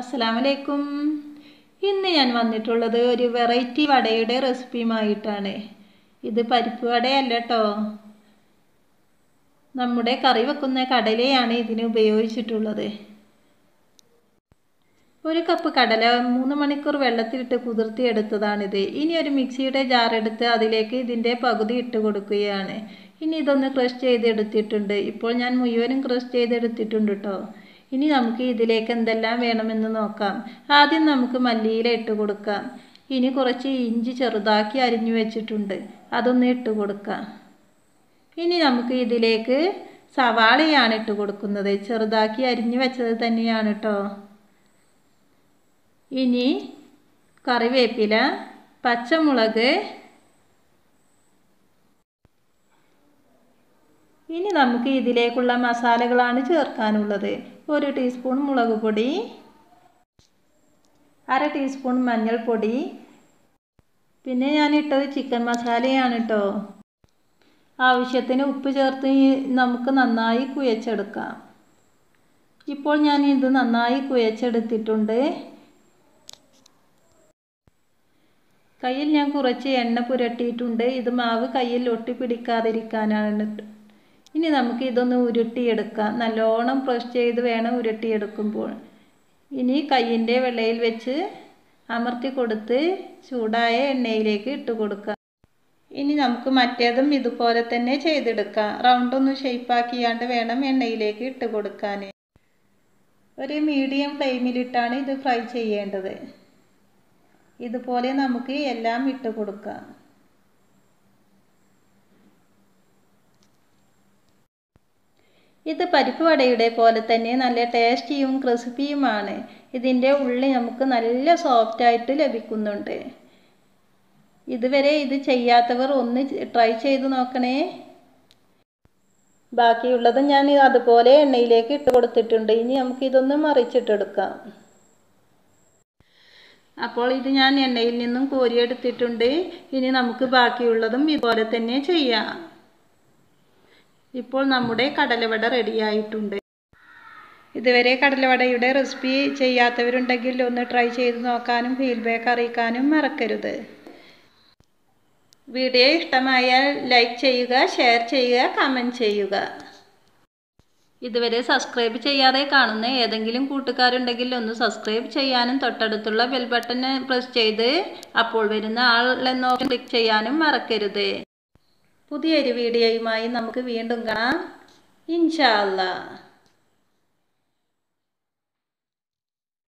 അസ്സലാമലൈക്കും. ഇന്ന് ഞാൻ വന്നിട്ടുള്ളത് ഒരു വെറൈറ്റി വടയുടെ റെസിപ്പിയുമായിട്ടാണ്. ഇത് പരിപ്പ് വടയല്ല കേട്ടോ നമ്മുടെ കറി വെക്കുന്ന കടലയാണ് ഇതിന് ഉപയോഗിച്ചിട്ടുള്ളത്. ഒരു കപ്പ് കടല മൂന്ന് മണിക്കൂർ വെള്ളത്തിലിട്ട് കുതിർത്തി എടുത്തതാണിത് ഇനി ഒരു മിക്സിയുടെ ജാറെടുത്ത് അതിലേക്ക് ഇതിന്റെ പകുതി ഇട്ട് കൊടുക്കുകയാണ്. ഇനി ഇതൊന്ന് ക്രഷ് ചെയ്തെടുത്തിട്ടുണ്ട്. ഇപ്പോൾ ഞാൻ മുഴുവനും ക്രഷ് ചെയ്തെടുത്തിട്ടുണ്ട് കേട്ടോ ഇനി നമുക്ക് ഇതിലേക്ക് എന്തെല്ലാം വേണമെന്ന് നോക്കാം. ആദ്യം നമുക്ക് മല്ലിയില ഇട്ട് കൊടുക്കാം. ഇനി കുറച്ച് ഇഞ്ചി ചെറുതാക്കി അരിഞ്ഞു വെച്ചിട്ടുണ്ട്. അതൊന്ന് ഇട്ട് കൊടുക്കാം. ഇനി നമുക്ക് ഇതിലേക്ക് സവാളയാണ് ഇട്ട് കൊടുക്കുന്നത്. ചെറുതാക്കി അരിഞ്ഞു വെച്ചത് തന്നെയാണ് കേട്ടോ ഇനി കറിവേപ്പില പച്ചമുളക്. ഇനി നമുക്ക് ഇതിലേക്കുള്ള മസാലകളാണ് ചേർക്കാനുള്ളത്. ഒരു ടീസ്പൂൺ മുളക് പൊടി അര ടീസ്പൂൺ മഞ്ഞൾപ്പൊടി. പിന്നെ ഞാൻ ഇട്ടത് ചിക്കൻ മസാലയാണ് കേട്ടോ ആവശ്യത്തിന് ഉപ്പ് ചേർത്ത് നമുക്ക് നന്നായി കുഴച്ചെടുക്കാം. ഇപ്പോൾ ഞാൻ ഇത് നന്നായി കുഴച്ചെടുത്തിട്ടുണ്ട്. കയ്യിൽ ഞാൻ കുറച്ച് എണ്ണ പുരട്ടിയിട്ടുണ്ട്. ഇത് മാവ് കയ്യിൽ ഒട്ടി പിടിക്കാതിരിക്കാനാണ് ഇനി നമുക്ക് ഇതൊന്ന് ഉരുട്ടിയെടുക്കാം. നല്ലോണം പ്രസ് ചെയ്ത് വേണം ഉരുട്ടിയെടുക്കുമ്പോൾ. ഇനി കയ്യിന്റെ വെള്ളയിൽ വെച്ച് അമർത്തി കൊടുത്ത് ചൂടായ എണ്ണയിലേക്ക് ഇട്ട് കൊടുക്കുക ഇനി നമുക്ക് മറ്റേതും ഇതുപോലെ തന്നെ ചെയ്തെടുക്കാം. റൗണ്ടൊന്ന് ഷേപ്പാക്കിയാണ്ട് വേണം എണ്ണയിലേക്ക് ഇട്ട് കൊടുക്കാൻ ഒരു മീഡിയം ഫ്ലെയിമിലിട്ടാണ് ഇത് ഫ്രൈ ചെയ്യേണ്ടത്. ഇതുപോലെ നമുക്ക് എല്ലാം ഇട്ട് കൊടുക്കാം. ഇത് പരിപ്പ് വടയുടെ പോലെ തന്നെ നല്ല ടേസ്റ്റിയും ക്രിസ്പിയുമാണ് ഇതിന്റെ ഉള്ളി നമുക്ക് നല്ല സോഫ്റ്റായിട്ട് ലഭിക്കുന്നുണ്ട്. ഇതുവരെ ഇത് ചെയ്യാത്തവർ ഒന്ന് ട്രൈ ചെയ്ത് നോക്കണേ. ബാക്കിയുള്ളത് ഞാൻ അതുപോലെ എണ്ണയിലേക്ക് ഇട്ട് കൊടുത്തിട്ടുണ്ട്. ഇനി നമുക്ക് ഇതൊന്ന് മറിച്ചിട്ടെടുക്കാം അപ്പോൾ ഇത് ഞാൻ എണ്ണയിൽ നിന്നും കോരിയെടുത്തിട്ടുണ്ട്. ഇനി നമുക്ക് ബാക്കിയുള്ളതും ഇതുപോലെ തന്നെ ചെയ്യാം. ഇപ്പോൾ നമ്മുടെ കടലവട റെഡിയായിട്ടുണ്ട്. ഇതുവരെ കടലവടയുടെ റെസിപ്പി ചെയ്യാത്തവരുണ്ടെങ്കിൽ ഒന്ന് ട്രൈ ചെയ്ത് നോക്കാനും ഫീഡ്ബാക്ക് അറിയിക്കാനും മറക്കരുത്. വീഡിയോ ഇഷ്ടമായാൽ ലൈക്ക് ചെയ്യുക ഷെയർ ചെയ്യുക കമന്റ് ചെയ്യുക. ഇതുവരെ സബ്സ്ക്രൈബ് ചെയ്യാതെ കാണുന്ന ഏതെങ്കിലും കൂട്ടുകാരുണ്ടെങ്കിൽ ഒന്ന് സബ്സ്ക്രൈബ് ചെയ്യാനും തൊട്ടടുത്തുള്ള ബെൽ ബട്ടൺ പ്രസ് ചെയ്ത് അപ്പോൾ വരുന്ന ആൾ എന്നോ ക്ലിക്ക് ചെയ്യാനും മറക്കരുത്. പുതിയൊരു വീഡിയോയുമായി നമുക്ക് വീണ്ടും കാണാം. ഇൻഷാ